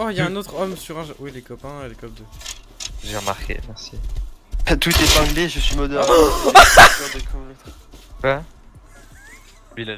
Oh, y'a un autre homme sur un. Oui, les copains, les copains 2. J'ai remarqué, merci. Ah, tout épinglé, je suis modeur. Quoi? Il a